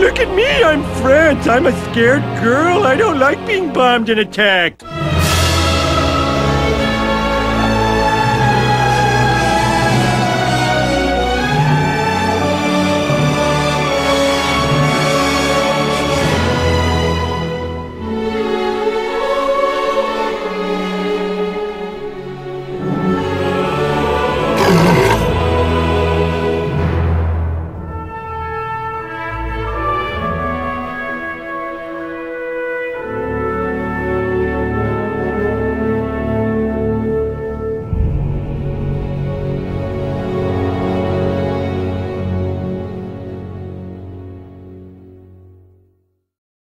look at me, I'm France. I'm a scared girl. I don't like being bombed and attacked.